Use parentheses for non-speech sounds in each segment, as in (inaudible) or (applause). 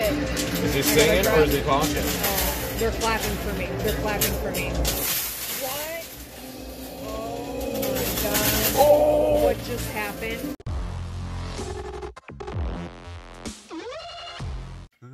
Is he singing or is he talking? Oh, they're clapping for me. They're clapping for me. What? Oh my god. Oh! What just happened?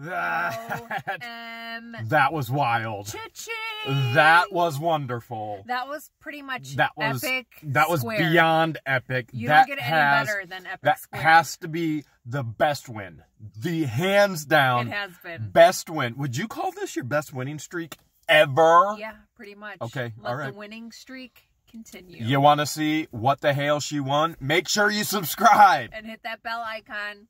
That, Um, (laughs) that was wild. cha-ching! That was wonderful. That was pretty much That was epic. that was square. beyond epic. You that don't get any has, better than epic That square. has to be the best win. The hands down It has been. best win. Would you call this your best winning streak ever? Yeah, pretty much. Okay, Let all right. the winning streak continue. You want to see what the hell she won? Make sure you subscribe. And hit that bell icon.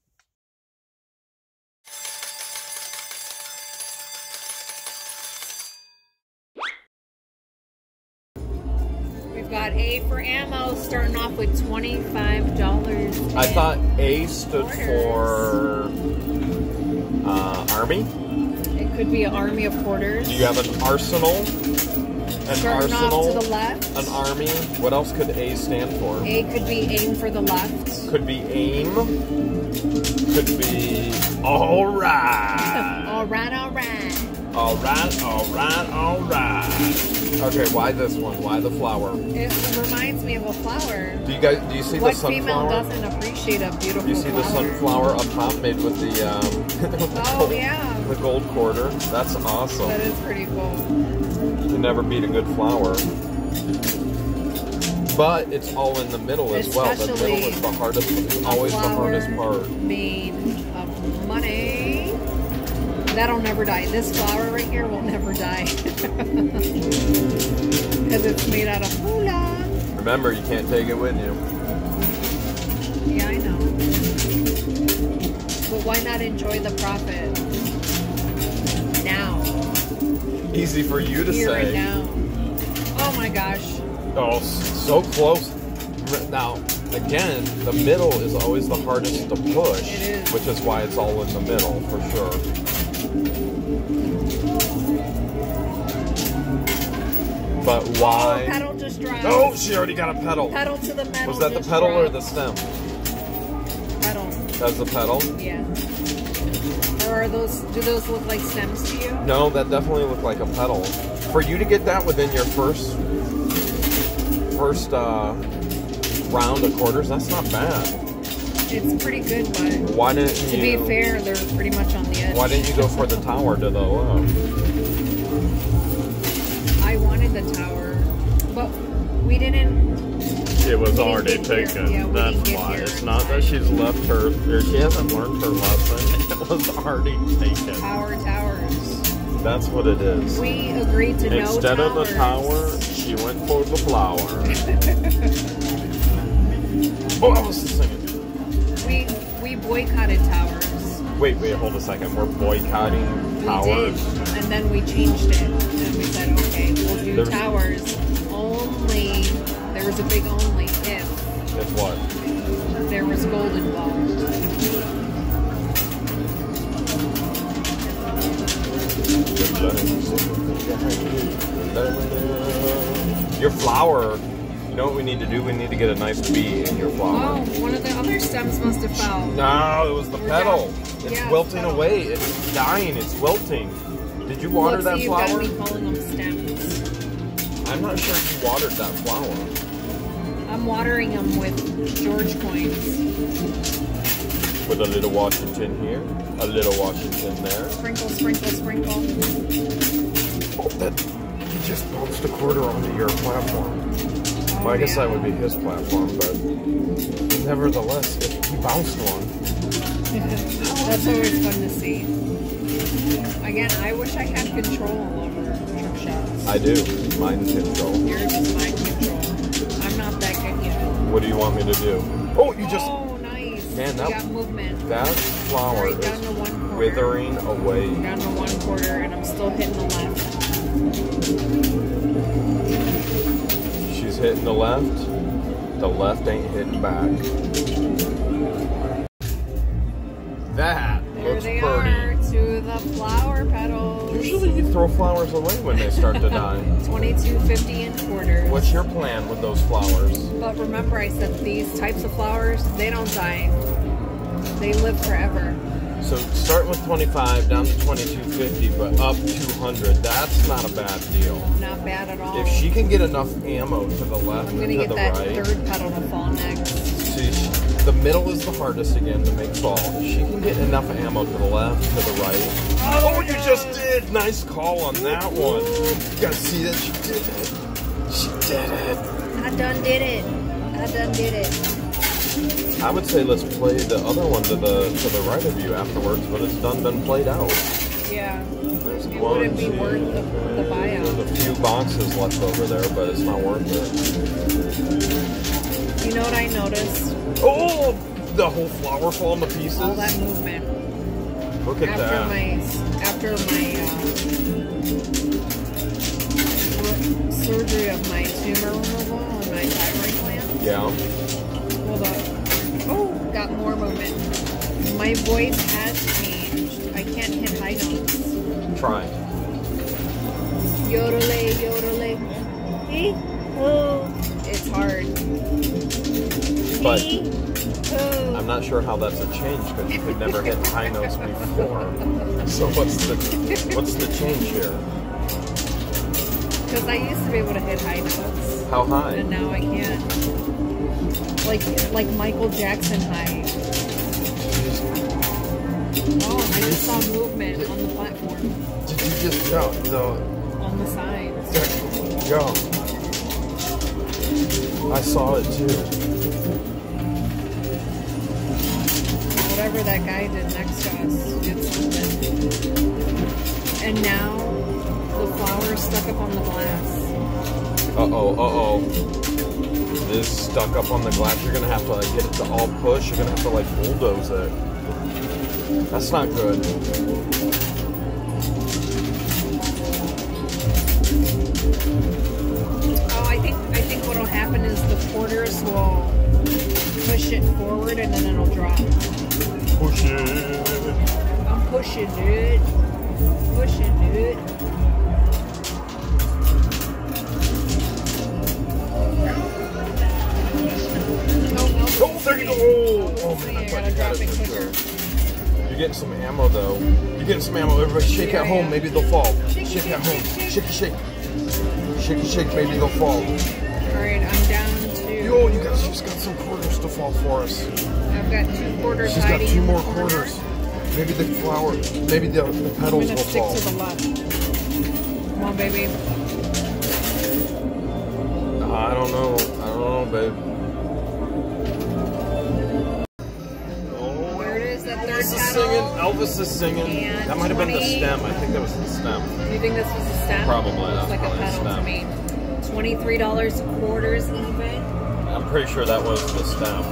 Got A for ammo, starting off with twenty-five dollars. I thought A stood for uh, army. it could be an army of quarters. Do you have an arsenal? An starting arsenal. to the left. An army. What else could A stand for? A could be aim for the left. Could be aim. Could be all right. (laughs) all right, all right. All right. All right. All right. Okay. Why this one? Why the flower? It reminds me of a flower. Do you guys? Do you see What the female sunflower? doesn't appreciate a beautiful You see the sunflower up top made with the um, (laughs) Oh yeah, the gold quarter. That's awesome. that is pretty cool. You can never beat a good flower. But it's all in the middle as well. The middle Especially is the hardest. It's always the hardest part. Money. That'll never die. This flower right here will never die. (laughs) Because it's made out of hula. Remember, you can't take it with you. Yeah, I know. But why not enjoy the profit? Now. Easy for you to Here say. and now. Oh my gosh. Oh, so close. Now, again, the middle is always the hardest to push, It is. which is why it's all in the middle for sure. But Oh, why? petal just. Oh, she already got a petal. Pedal to the metal. Was that the petal or the stem? petal? That's the petal. Yeah. Or are those? Do those look like stems to you? No, that definitely looked like a petal. For you to get that within your first first uh, round of quarters, that's not bad. It's pretty good, but Why didn't to you? be fair, they're pretty much on the edge. Why didn't you go for the tower to the low? I wanted the tower, but we didn't. It was already taken. Yeah, That's why. It's not time. that she's left her, or she hasn't learned her lesson. (laughs) It was already taken. Power towers. That's what it is. We agreed to no Instead of the tower, she went for the flower. (laughs) oh, I was singing. We we boycotted towers. Wait, wait, hold a second. We're boycotting We towers. did, and then we changed it, and we said, okay, we'll do There's- towers only. There was a big only if If what? there was gold involved. Your flower. You know what we need to do? We need to get a nice bee in your flower. Oh, one of the other stems must have fell. No, it was the petal. It's Yeah, wilting petal. away. It's dying. It's wilting. Did you water Look, that see, flower? You gotta be calling them stems. I'm not sure you watered that flower. I'm watering them with George coins. With a little Washington here, a little Washington there. Sprinkle, sprinkle, sprinkle. Oh, that he just bounced a quarter onto your platform. Well, I guess that would be his platform, but nevertheless, if he bounced one. (laughs) That's always fun to see. Again, I wish I had control over trick shots. I do. Mind control. Yours is mind control. I'm not that good yet. What do you want me to do? Oh, you just. oh, nice. Man, that- got movement. That flower Alright, down to one is withering away. Down to one quarter, and I'm still hitting the left. Hitting the left. The left ain't hitting back. That There looks they pretty. are to the flower petals. Usually you throw flowers away when they start to die. (laughs) 22.50 and quarters. What's your plan with those flowers? But remember, I said these types of flowers, they don't die. They live forever. So starting with 25 down to 2250, but up 200. That's not a bad deal. Not bad at all. If she can get enough ammo to the left I'm gonna get the that right, third petal to fall next. see, she, the middle is the hardest again to make fall. If she can get enough ammo to the left, to the right. Oh, you just did! Nice call on that one. You gotta see that she did it. She did it. I done did it. I done did it. I would say let's play the other one to the to the right of you afterwards, but it's done been played out. Yeah. There's It one, wouldn't be two, worth the, the buyout. There's a few boxes left over there, but it's not worth it. You know what I noticed? Oh, the whole flower falling to pieces. All that movement Look at after that. my after my uh, surgery of my tumor removal on my thyroid gland. yeah. Hold on. Got more movement. My voice has changed. I can't hit high notes. Try. Yodele, yodele. Ee, oh. It's hard. But Ee, oh. I'm not sure how that's a change because you could never hit high notes before. So what's the what's the change here? Because I used to be able to hit high notes, How high? and now I can't. Like like Michael Jackson high. Oh, I just saw movement on the platform, Did you just go? No. on the sides. Go. I saw it too. Whatever that guy did next to us did something. And now the flower stuck up on the glass. Uh oh, uh oh. This stuck up on the glass. You're gonna have to like, get it to all push. You're gonna have to like bulldoze it. That's not good. Oh, I think I think what'll happen is the quarters will push it forward and then it'll drop. Push it. I'm pushing it. Pushing it. Oh, no. Oh, you go. Oh, man, I I thought gotta you got it for sure. You're getting some ammo though. You're getting some ammo. Everybody shake at home. Maybe they'll fall. Shake, at home. shake, Shake, shake. Shake, shake. Maybe they'll fall. Alright, I'm down to. Yo, you guys just got some quarters to fall for us. I've got two quarters She's got two more quarters. Maybe the flower, maybe the, the petals will stick fall. to the left. Come on, baby. I don't know. I don't know, babe. There it is, that third Elvis is petal. singing. Elvis is singing. And that might have been the stem. I think that was the stem. Do you think this was the stem? Probably, Looks that's like probably a petal to me. Twenty-three dollars quarters even. I'm pretty sure that was the stem.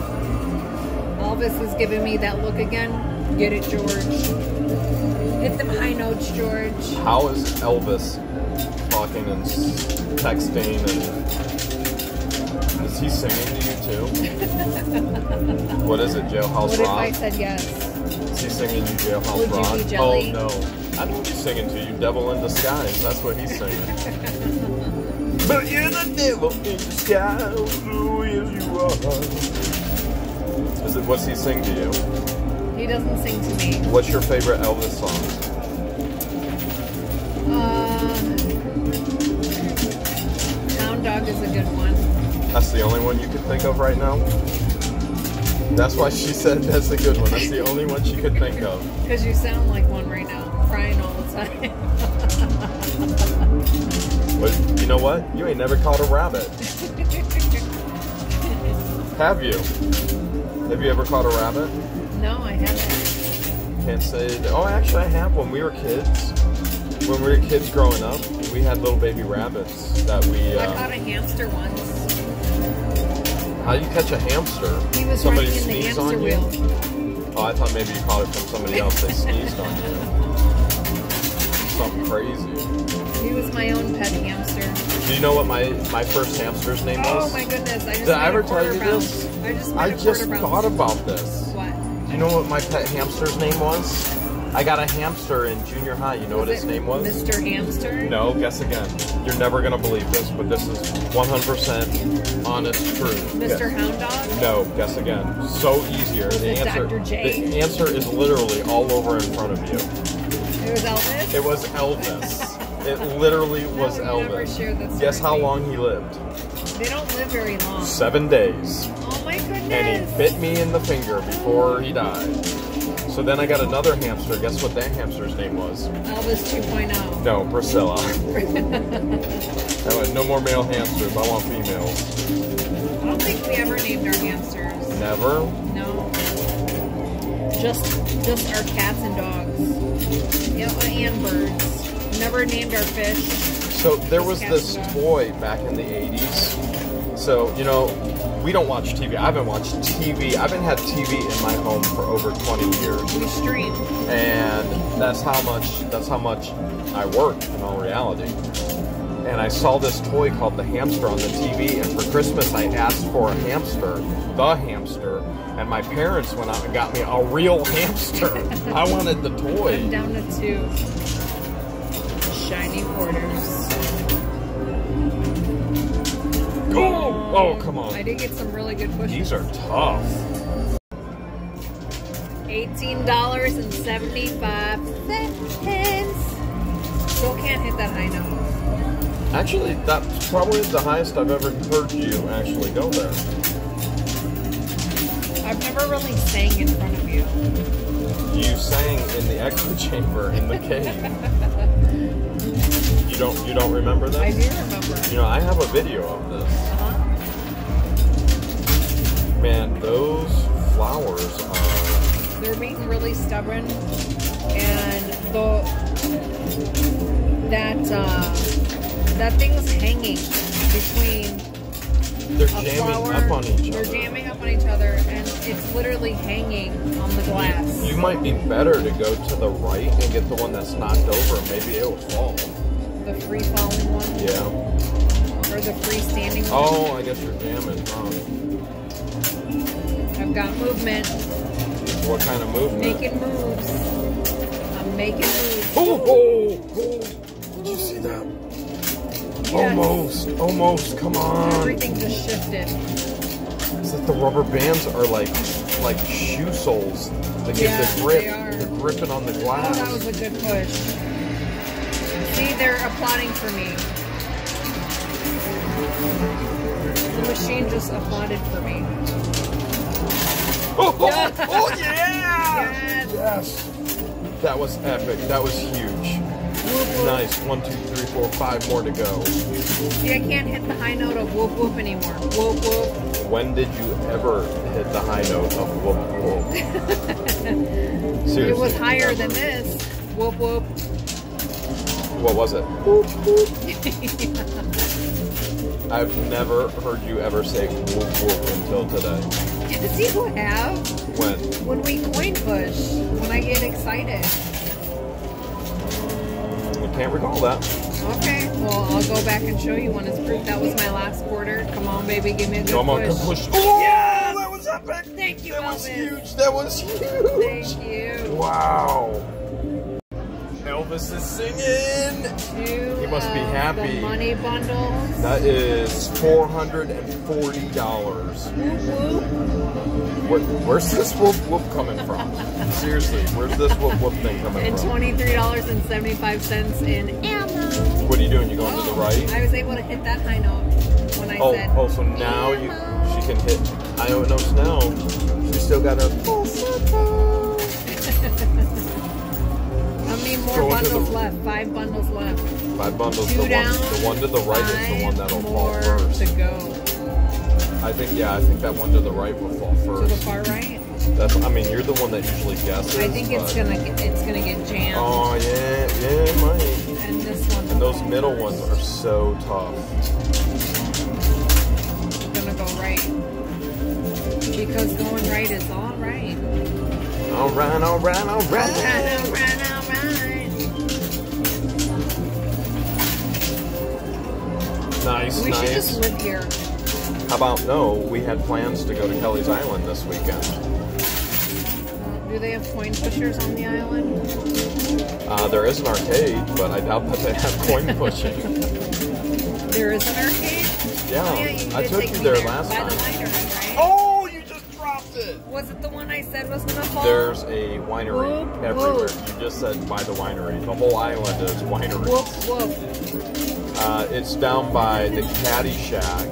Elvis is giving me that look again. Get it, George. Hit them high notes, George. How is Elvis talking and texting and is he singing to you too? (laughs) what is it, Jailhouse What if Rock? I said yes? Is he singing you Jailhouse Would you be jelly? Oh no. I know what he's singing to you, Devil in Disguise. That's what he's singing. (laughs) but you're the devil in disguise, you are. Is it what's he sing to you? He doesn't sing to me. What's your favorite Elvis song? Uh, Hound Dog is a good one. That's the only one you could think of right now? That's why she said that's a good one. That's the only one she could think of. Because you sound like one right now, crying all the time. But you know what? You ain't never caught a rabbit. Have you? Have you ever caught a rabbit? no, I haven't. Can't say. that- Oh, actually, I have. When we were kids, when we were kids growing up, we had little baby rabbits that we. I caught Uh, a hamster once. How do you catch a hamster? He was Somebody running in the sneezed hamster on you. wheel. Oh, I thought maybe you caught it from somebody else. They sneezed on you. Something crazy. He was my own pet hamster. Do you know what my my first hamster's name Oh was? Oh my goodness! I just Did I ever tell you pound. this? I just I just thought about this. What? Do you know what my pet hamster's name was? I got a hamster in junior high. You know what his name was? Mr. Hamster? No, guess again. You're never gonna believe this, but this is 100% honest truth. Mr. Guess- Hound Dog? No, guess again. So easier. Was the answer. Dr. J? The answer is literally all over in front of you. It was Elvis? It was Elvis. (laughs) it literally was No, Elvis. Guess how long he lived? They don't live very long. Seven days. Oh my goodness. And he bit me in the finger before he died. So then I got another hamster. Guess what that hamster's name was? Elvis 2.0. No, Priscilla. (laughs) I went, no more male hamsters. I want females. I don't think we ever named our hamsters. Never. No. Just just our cats and dogs. Yeah, and birds. Never named our fish. So there was this toy back in the 80s. So, you know, we don't watch TV. I haven't watched TV. I haven't had TV in my home for over 20 years. We stream. and that's how much that's how much I work in all reality. And I saw this toy called the hamster on the TV, and for Christmas I asked for a hamster, the hamster, and my parents went out and got me a real (laughs) hamster. I wanted the toy. I'm down to two. Shiny quarters. Oh, oh, come on. I did get some really good pushes. These are tough. eighteen dollars and seventy five cents. Still can't hit that high note. Actually, that's probably the highest I've ever heard you actually go there. I've never really sang in front of you. You sang in the echo chamber in the cave. (laughs) You don't you don't remember that? I do remember. You know, I have a video of this. Uh-huh. Man, those flowers are. They're being really stubborn, and the that uh, that thing's hanging between They're jamming flower. up on each They're other. jamming up on each other, and it's literally hanging on the glass. You might be better to go to the right and get the one that's knocked over. Maybe it will fall. The free falling one Yeah. or the freestanding one. Oh, I guess you're jamming, huh? I've got movement, What kind of movement? making moves. I'm making moves. Oh, oh, oh! Did you see that? Yes. Almost, almost. Come on. Everything just shifted. It's like the rubber bands are like like shoe soles. They give Yeah, the grip. They're gripping on the oh, glass. Oh, glass. that was a good push. See, they're applauding for me. The machine just applauded for me. oh, oh, (laughs) oh, yeah! Yes. Yes. That was epic. That was huge. Whoop, whoop. Nice. One, two, three, four, five more to go. See, I can't hit the high note of whoop whoop anymore. Whoop whoop. When did you ever hit the high note of whoop whoop? (laughs) Seriously. It was higher than this. Whoop whoop. What was it? (laughs) I've never heard you ever say whoop whoop until today. yes, you have. When? When we coin push, when I get excited. I can't recall that. Okay, well, I'll go back and show you when it's proof. That was my last quarter. Come on, baby, give me a good Come on, push. come push. Oh, Yes! that was epic. Thank you, That was huge. That was huge. Thank you. Wow. Elvis is singing. Two He must be happy. The money bundles. That is four hundred and forty dollars. Whoop, whoop. Where, where's this whoop whoop coming from? (laughs) Seriously, where's this whoop whoop thing coming And from? twenty-three dollars and seventy-five cents in ammo. What are you doing? You going to the oh, right? I was able to hit that high note when I Oh, said. oh, so now you she can hit. I don't know now. She still got her full circle. (laughs) How many more Go bundles the- left? Five bundles left. Five bundles. Two the down. one, the one to the right is the one that'll fall first. to go. I think yeah, I think that one to the right will fall first. To the first. far right. That's. I mean, you're the one that usually guesses. I think it's gonna get, it's gonna get jammed. Oh yeah, yeah, it might. And this one. And those middle ones are so tough. gonna go right. Because going right is all right. All right, all right, all right. all right, all right. Nice, We should just live here. How about no? We had plans to go to Kelly's Island this weekend. Uh, Do they have coin pushers on the island? Uh, there is an arcade, but I doubt that they have coin (laughs) pushing. There is an arcade? Yeah, Oh, yeah, I took you there there last by time. the winery, right? Oh, you just dropped it. Was it the one I said was gonna fall? There's a winery Whoop, everywhere. whoop. You just said by the winery. The whole island is wineries. Whoop whoop. Uh, it's down by the Caddy Shack,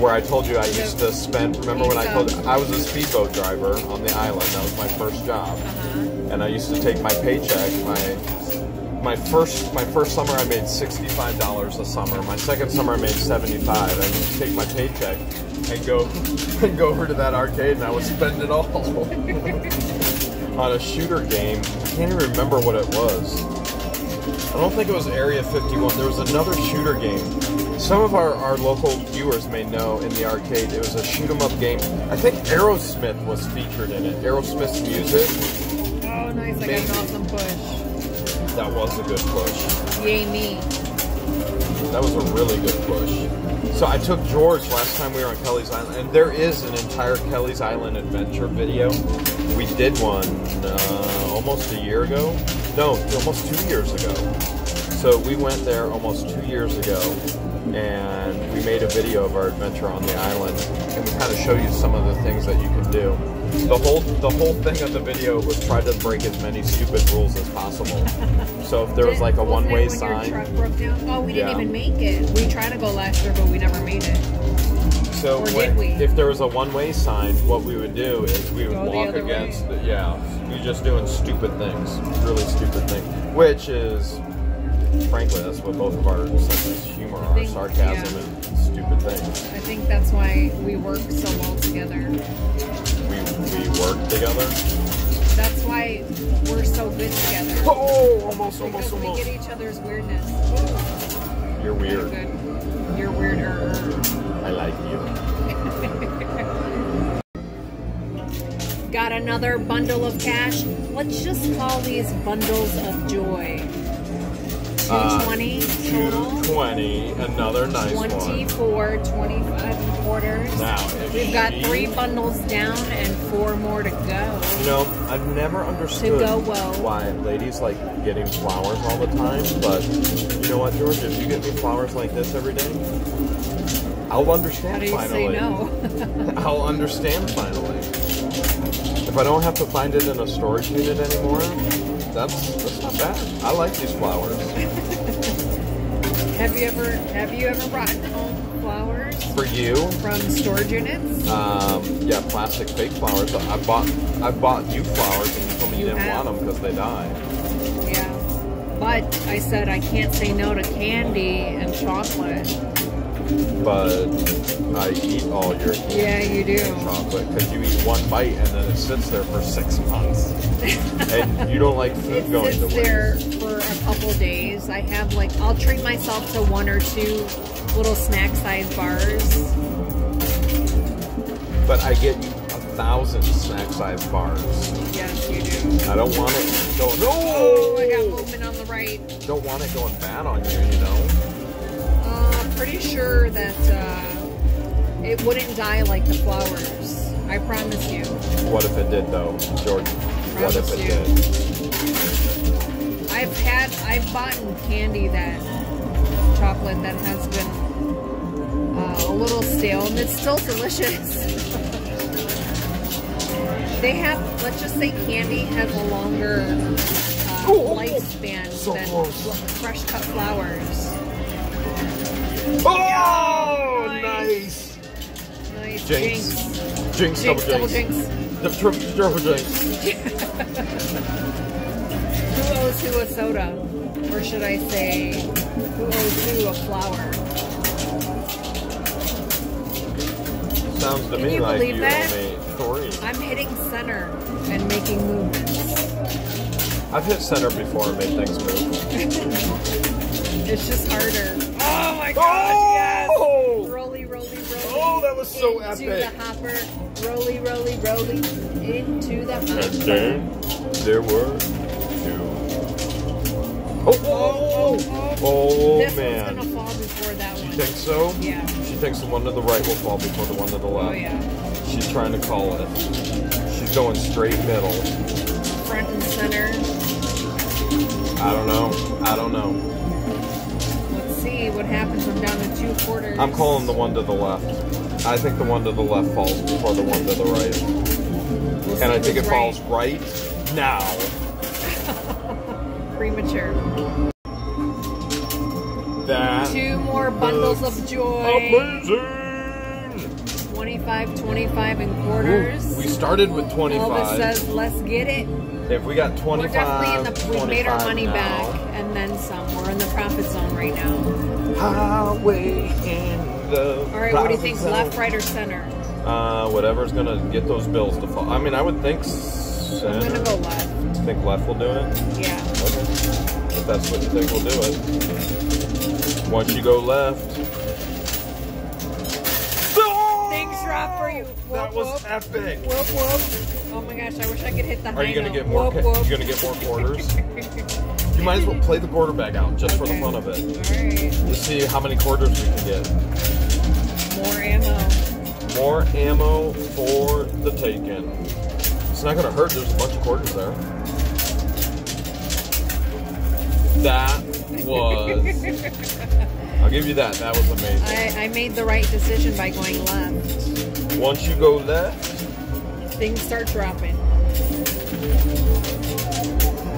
where I told you I used to spend. Remember when I told you I was a speedboat driver on the island? That was my first job, Uh-huh. and I used to take my paycheck. My my first my first summer I made sixty five dollars a summer. My second summer I made seventy five. I used to take my paycheck and go (laughs) and go over to that arcade, and I would spend it all (laughs) on a shooter game. I can't even remember what it was. I don't think it was Area 51. There was another shooter game. Some of our, our local viewers may know in the arcade it was a shoot 'em up game. I think Aerosmith was featured in it. Aerosmith's music. Oh, nice. I got Maybe. an awesome push. That was a good push. Yay, me. That was a really good push. So I took George last time we were on Kelly's Island, and there is an entire Kelly's Island adventure video. We did one uh, almost a year ago. No, almost two years ago. So we went there almost two years ago, and we made a video of our adventure on the island, and we kind of show you some of the things that you can do. The whole the whole thing of the video was try to break as many stupid rules as possible. (laughs) So if there was like a one way sign. Your truck broke down? Oh, we didn't Yeah. even make it. We tried to go last year, but we never made it. So when- if there was a one-way sign, what we would do is we would Go walk against. way. The, yeah, just doing stupid things, really stupid things. Which is, frankly, that's what both of our senses of humor are: think- sarcasm yeah. and stupid things. I think that's why we work so well together. We we work together. That's why we're so good together. Oh, almost, Because almost, we get each other's weirdness. You're weird. You're weirder. I like you. Got another bundle of cash. Let's just call these bundles of joy. Uh, 220 total. 20, another nice one. 24, 25 and quarters. Now, We've got three bundles down and four more to go. You know, I've never understood why ladies like getting flowers all the time, but you know what, George? If you get me flowers like this every day, I'll How understand do you finally. say no? (laughs) I'll understand finally. If I don't have to find it in a storage unit anymore, that's that's not bad. I like these flowers. have you ever have you ever brought home flowers For you, from storage units? um, yeah, plastic fake flowers. I bought I bought you flowers, and you told me you, You didn't have. want them because they die. Yeah. But I said I can't say no to candy and chocolate. But I eat all your Yeah, you do. chocolate because you eat one bite and then it sits there for six months. and you don't like food It going to sits waste. there for a couple days. I have like I'll treat myself to one or two little snack size bars. But I get a thousand snack size bars. Yes, you do. I don't want it going. No, Oh, I got movement on the right. Don't want it going bad on you. You know. I'm pretty sure that uh, it wouldn't die like the flowers. I promise you. What if it did though, George? What if it you. did? I've had, I've bought candy that chocolate that has been uh, a little stale and it's still delicious. (laughs) they have, let's just say candy has a longer uh, lifespan So than close. fresh cut flowers. Oh, Nice. nice. Jinx. Jinx. Jinx, Jinx, double double jinx. jinx. The tri- triple jinx. (laughs) Who owes who a soda? Or should I say, who owes who a flower? Sounds to Can me you like believe you that? three. I'm hitting center and making movements. I've hit center before and made things move. It's just harder. Oh my gosh, Oh! yes! Roly, roly, roly. Oh, that was so into epic. the hopper. Roly, roly, roly. Into the And hopper. then there were two. Oh, oh, oh, oh, oh this man. one's gonna fall before that You one. think so? Yeah. She thinks the one to the right will fall before the one to the oh, left. Oh yeah. She's trying to call it. She's going straight middle. Front and center. I don't know. I don't know. See what happens. I'm down to two quarters. I'm calling the one to the left. I think the one to the left falls before the one to the right. We'll And I think it who's falls right now. (laughs) Premature. That Two more bundles of joy. amazing. 25, 25 in quarters. We started with 25. Elvis 25. says, let's get it. if we got 25, We're definitely in the, we've made our money now. back and then some. We're in the profit zone right now. Highway in the. All right, what do you think? zone. Left, right, or center? Uh, whatever's gonna get those bills to fall. I mean, I would think center. I'm gonna go left. Think left will do it. Yeah. Okay. If that's what you think will do it. Once you go left. Thanks, Rob, for you. That was whoop. epic. Whoop whoop. Oh my gosh, I wish I could hit the high Are you gonna note. get more? Whoop, whoop. You gonna get more quarters? (laughs) You might as well play the quarterback out just for the fun of it. Alright. Let's see how many quarters we can get. More ammo. More ammo for the taken. It's not gonna hurt. There's a bunch of quarters there. That was. (laughs) I'll give you that. That was amazing. I, I made the right decision by going left. Once you go left, Things start dropping.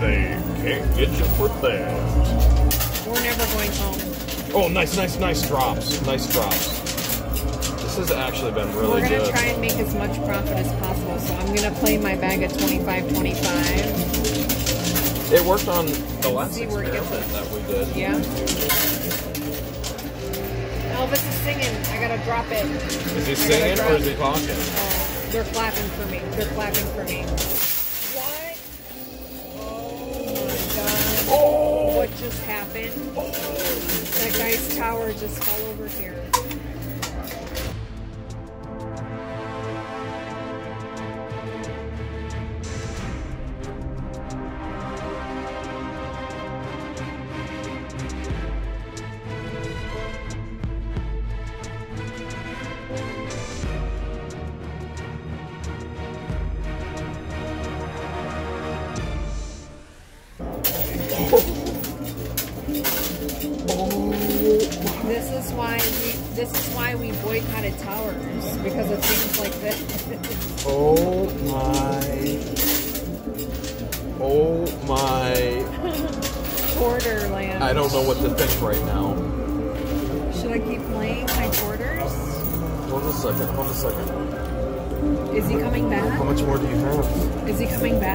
they can't get you for that. We're never going home. Oh, nice, nice, nice drops. Nice drops. This has actually been really good. We're gonna good. try and make as much profit as possible. So I'm gonna play my bag at 25 25. It worked on the last See where it gets experiment that we did. Yeah. Elvis is singing. I gotta drop it. Is he singing or is he talking? Oh, they're clapping for me. They're clapping for me. Just happened? That guy's tower just fell over here.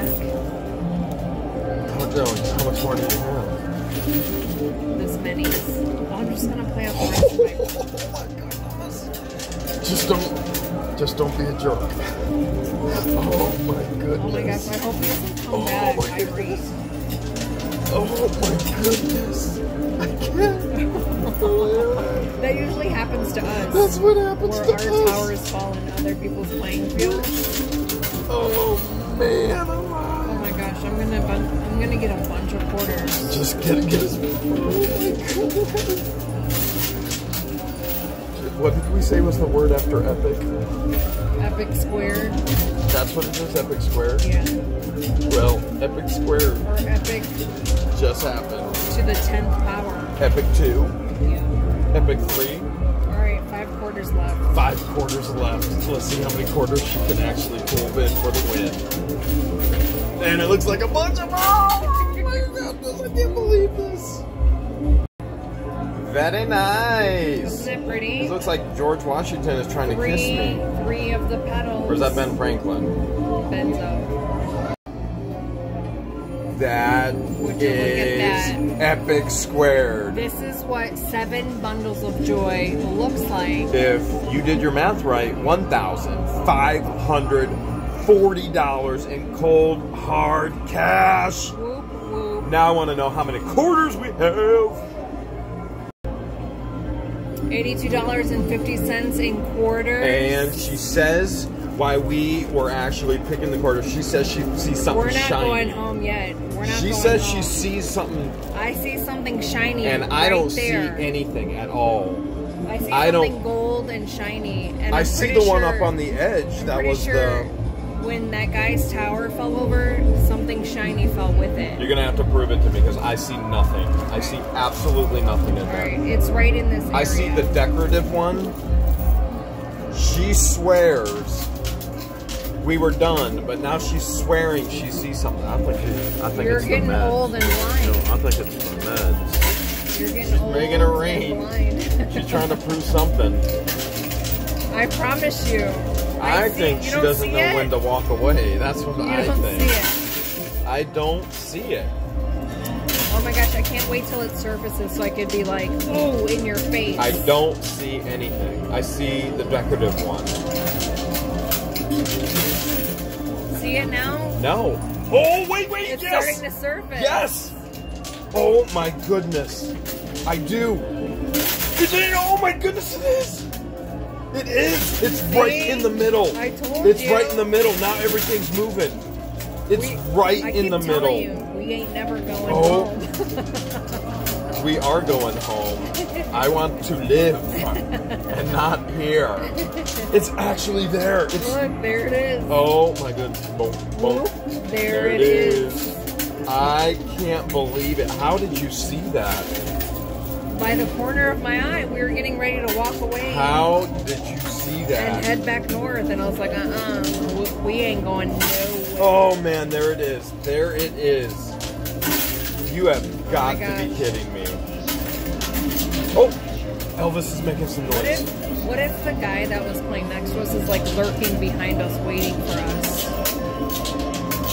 Back? Oh, how, much more do you have? This many. Well, I'm just gonna play out the rest of my. Just don't. Just don't be a jerk. (laughs) Oh my goodness. Oh my gosh! I hope he doesn't come Oh back, my Ivory. Oh my goodness. I can't. (laughs) That usually happens to us. That's what happens to our us. towers fall into other people's playing fields. Oh man, gonna get a bunch of quarters. just get it, get us. Oh. What did we say was the word after epic? Epic square. That's what it is, epic square. Yeah. Well, epic square Or epic just happened. to the tenth power. Epic two, Yeah. epic three, All right, five quarters left. five quarters left. Let's see how many quarters she can actually pull in for the win. And it looks like a bunch of oh my goodness, I can't believe this. Very nice. Isn't it pretty? This looks like George Washington is trying to kiss me. three of the petals. Or is that Ben Franklin? Benzo. That Would you look at that? epic squared. This is what seven bundles of joy looks like. If you did your math right, one thousand five hundred forty dollars in cold hard cash. Whoop whoop. Now I want to know how many quarters we have. Eighty-two dollars and fifty cents in quarters. And she says why we were actually picking the quarters. She says she sees something shiny. we're not shiny. going home yet. We're not. she says home. she sees something, I see something shiny. and I don't there. see anything at all. I see I don't- something gold and shiny. And I I'm see the one up on the edge. I'm that was sure the when that guy's tower fell over, something shiny fell with it. You're gonna have to prove it to me because I see nothing. I see absolutely nothing in there. right, it's right in this area. I see the decorative one. She swears we were done, but now she's swearing she sees something. I think, it, I think You're it's getting the meds. old and blind. No. I think it's the meds. You're getting She's old making rain. blind. She's trying to prove something. I promise you. I, see- think you she doesn't know it? when to walk away. That's what You I don't think. see it. I don't see it. Oh my gosh, I can't wait till it surfaces so I could be like, oh, in your face. I don't see anything. I see the decorative one. see it now. No. Oh wait, wait, It's yes. starting to surface. Yes! Oh my goodness. I do. Is it? Oh my goodness, it is. It is. It's right in the middle. I told you! It's you. right in the middle. Now everything's moving. It's We- right I in the middle. You, we ain't never going Oh. home. We are going home. I want to live and not here. It's actually there. It's Look, there it is. oh my goodness. Boom, boom. Whoop, there, it is. I can't believe it. How did you see that? By the corner of my eye, we were getting ready to walk away How did you see that? and head back north, and I was like, uh-uh, we- we ain't going nowhere. Oh man, there it is. There it is. You have oh got Oh to be kidding me. Oh, Elvis is making some What if, noise. what if the guy that was playing next to us is like lurking behind us, waiting for us?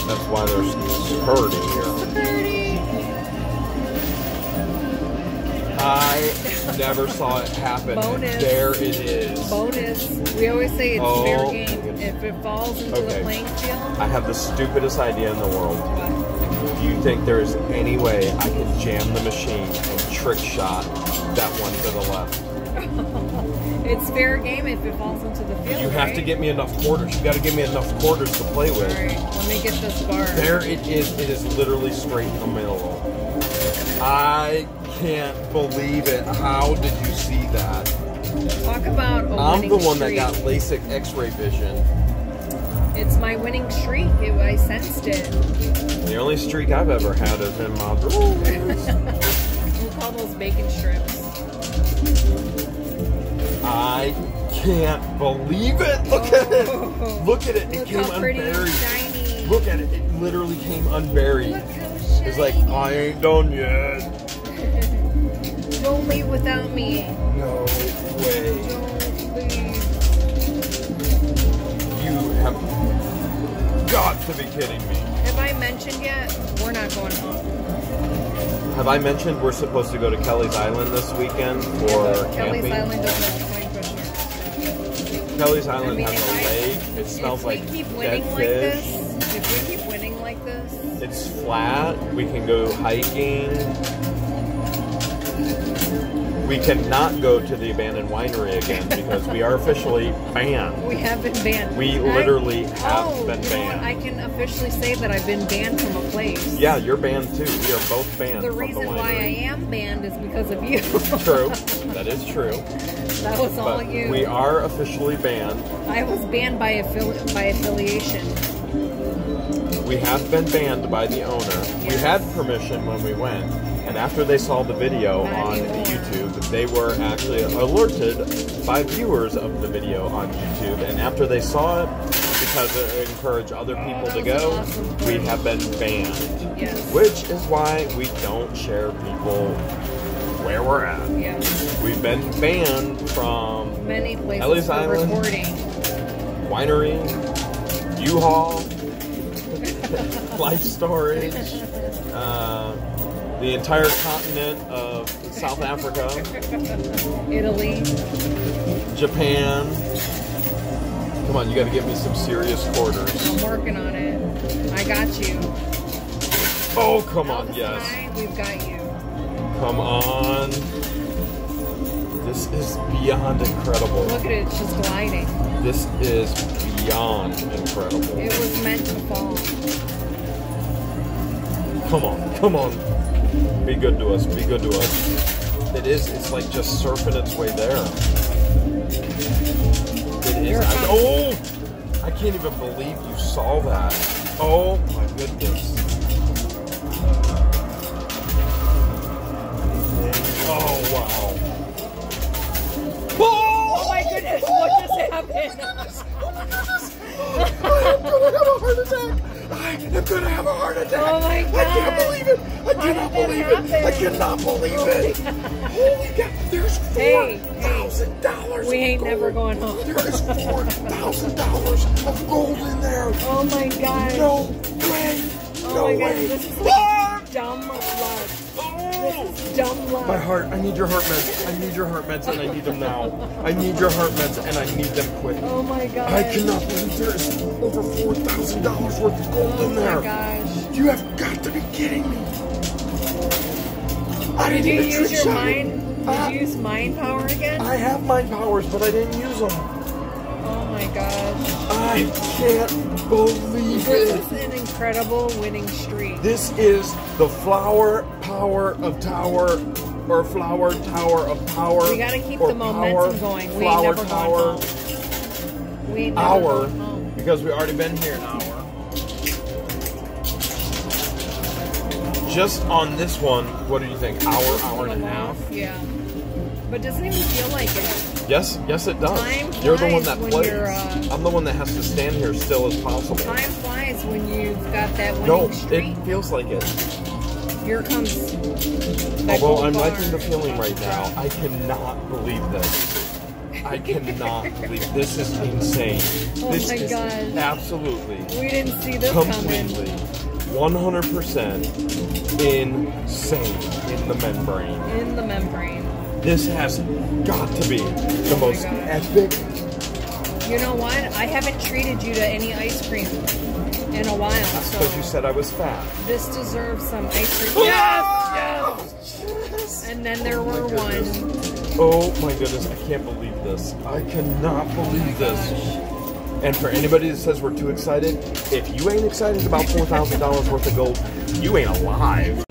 That's why there's herd in here. I never saw it happen. Bonus. There it is. Bonus. We always say it's Oh, fair game. If it falls into Okay. the playing field, I have the stupidest idea in the world. what? Do you think there is any way I can jam the machine and trick shot that one to the left? (laughs) It's fair game if it falls into the field. You have right? to get me enough quarters. You got to give me enough quarters to play with. right, let me get this bar. There it is. It is literally straight in the middle. I can't believe it. How did you see that? Talk about a I'm the one that got LASIK X-ray vision. It's my winning streak. It, I sensed it. The only streak I've ever had is in my drawers. We'll call those bacon strips. I can't believe it. Look at it. Oh. Look at it. It came how pretty and unburied. shiny. Look at it. It literally came unburied. Look. It's like I ain't done yet. (laughs) Don't leave without me. No way. Don't leave. You have got to be kidding me. Have I mentioned yet? We're not going home. Have I mentioned we're supposed to go to Kelly's Island this weekend for Kelly's camping? Island doesn't have 20 foot Kelly's I Island mean, has a I- lake. It smells like we keep dead winning like fish. this, flat. We can go hiking. We cannot go to the abandoned winery again because we are officially banned. we have been banned. We I- literally have oh, been you know what? banned. I can officially say that I've been banned from a place. Yeah, you're banned too. We are both banned The from the reason why I am banned is because of you. (laughs) True. That is true. that was all you. we are officially banned. I was banned by affili- by affiliation. We have been banned by the owner. We had permission when we went, and after they saw the video on. YouTube, they were actually alerted by viewers of the video on YouTube, and after they saw it, because it encouraged other people to go, we have been banned. Yes. Which is why we don't share people where we're at. We've been banned from Many places Ellis Island. recording. winery, U-Haul, life storage, uh, the entire continent of South Africa, Italy. Japan. Come on, you got to give me some serious quarters. I'm working on it. I got you. Oh, come on, yes. we've got you. Come on. This is beyond incredible. Look at it, it's just gliding. This is beyond incredible. It was meant to fall. Come on, come on. Be good to us, be good to us. It is, it's like just surfing its way there. It is. I- oh! I can't even believe you saw that. Oh my goodness. Oh wow. Oh my goodness, what just happened? oh my goodness! I'm gonna have a heart attack. I am gonna have a heart attack. Oh my god. I can't believe it. I How cannot believe it. I cannot believe it. Holy cow. There's four Hey, hey. dollars. We ain't never going home. There is four thousand dollars of gold in there. Oh my god. No way. oh no my god, way. this is like dumb luck. Oh! Dumb luck. My heart, I need your heart meds. I need your heart meds and I need them now. I need your heart meds and I need them quick. Oh my god. I cannot believe there is over $4,000 worth of gold Oh in there. Oh my gosh. You have got to be kidding me. I Did you use your shot mind? Did Uh, you use mind power again? I have mind powers, but I didn't use them. My gosh. I can't believe This it. is an incredible winning streak. This is the flower power of tower, or flower tower of power. We gotta keep the momentum power, going. We flower never tower, going home. We never hour, home. because we already been here an hour. Just on this one, what do you think? Hour, hour and a half? Yeah. But doesn't even feel like it. Yes, yes, it does. Time You're the one that plays. uh, I'm the one that has to stand here still as possible. Time flies when you've got that winning no, streak. it feels like it. Here comes. Although I'm liking the feeling right now. I cannot believe this. I cannot (laughs) believe this is insane. Oh this my is gosh. absolutely, We didn't see this coming. completely, 100% insane in the membrane. In the membrane. This has got to be the Oh most gosh. epic. You know what? I haven't treated you to any ice cream in a while. That's So because you said I was fat. this deserves some ice cream. Oh yes! Yes! Yes! And then there Oh were one. Oh my goodness, I can't believe this. I cannot Oh believe this. gosh. And for anybody that says we're too excited, if you ain't excited about four thousand dollars worth of gold, you ain't alive.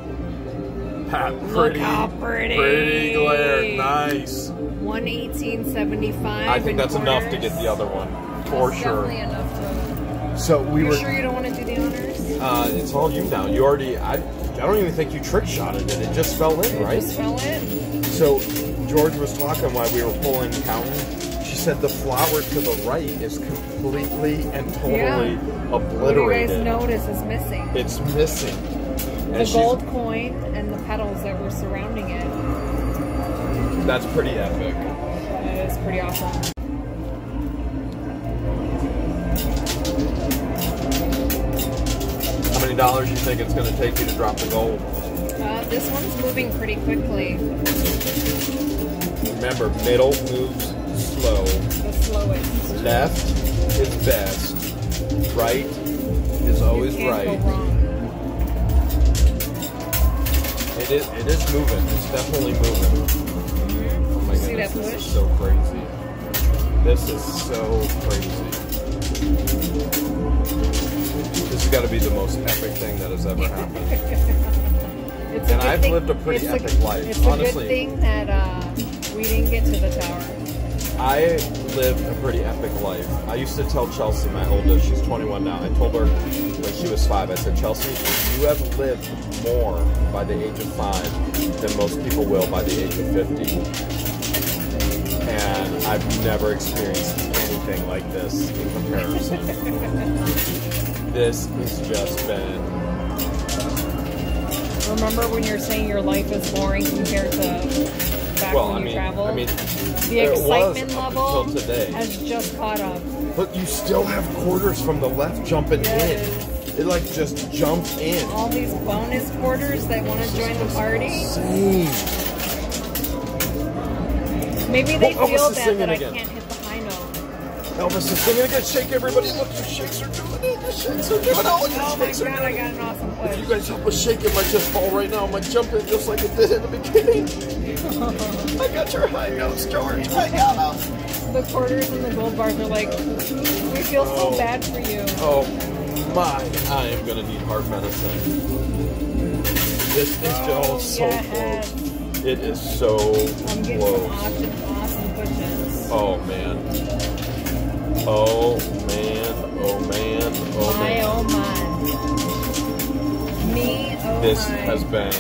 Pat, Look pretty, how pretty. pretty glare, nice. One eighteen seventy five. I think that's enough to get the other one for sure. Definitely enough to. So we You were. sure you don't want to do the honors? Uh, it's all you now. You already. I. I don't even think you trick shotted it. It just fell in, It right? just fell in. So George was talking while we were pulling counting. She said the flower to the right is completely and totally Yeah. What do you obliterated. guys notice is missing? It's missing. The gold coin and the petals that were surrounding it. That's pretty epic. That is pretty awesome. How many dollars do you think it's going to take you to drop the gold? Uh, this one's moving pretty quickly. Remember, middle moves slow. The slowest. Left is best. Right is always right. It is. It is moving. It's definitely moving. Oh my See goodness, that this push? is so crazy. This is so crazy. This has got to be the most epic thing that has ever happened. (laughs) It's a And I've thing- lived a pretty epic life, It's honestly. a good thing that uh, we didn't get to the tower. I lived a pretty epic life. I used to tell Chelsea, my oldest, she's 21 now. I told her when she was five, I said, Chelsea, you have lived more by the age of five than most people will by the age of 50. And I've never experienced anything like this in comparison. (laughs) this has just been Remember when you're saying your life is boring compared to back well. when I mean, traveled? I mean, the excitement level today. has just caught up. Look, you still have quarters from the left jumping Yes. in. It like just jumped in. All these bonus quarters that want to join the party. Insane. Maybe they Oh, feel bad that I again. can't Elvis is singing again. Shake everybody. Look, your shakes are doing it. Your shakes are doing it. Oh, your Oh my shakes are god, doing I got an awesome place. If you guys help us shake it, might just fall right now. Might jump in just like it did in the beginning. (laughs) I got your high notes, George. I got them. The quarters and the gold bars are like, we feel so Oh. bad for you. Oh my! I am gonna need heart medicine. This is oh, just so yes. close. It is so I'm getting some close. awesome, awesome. Oh man. Oh man, oh man, oh, oh My man. oh my. Me oh This my. has been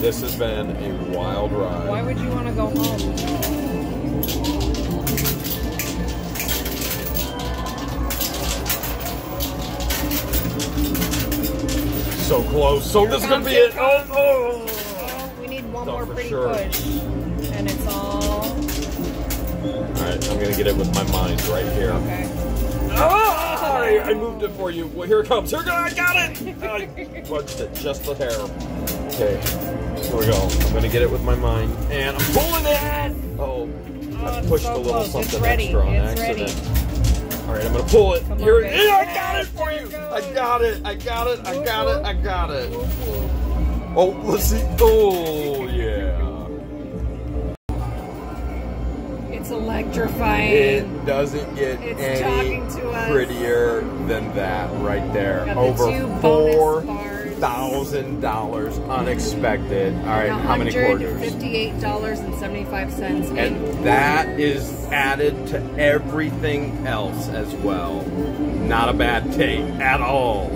this has been a wild ride. Why would you want to go home? so close. So Here this is gonna be it. Oh, oh. Oh, we need one No, more pretty sure. push. Gonna get it with my mind right here. okay. Ah, I, I moved it for you. Well, here it comes. Here it comes. I got it. I fudged it just the hair. Okay, here we go. I'm gonna get it with my mind, and I'm pulling it. Oh, Oh, I pushed so a little close. Something ready. extra on It's accident. All right, I'm gonna pull it. Come on, here it baby. is. I got it for you. I got it. I got it. I got it. I got it. Oh, let's see. Oh, yeah. Electrifying. It doesn't get It's any talking to us. prettier than that right there. The Over four thousand dollars unexpected. All right, how many quarters? Fifty-eight dollars and seventy-five cents. And that is added to everything else as well. Not a bad take at all.